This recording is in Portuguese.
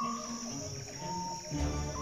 Música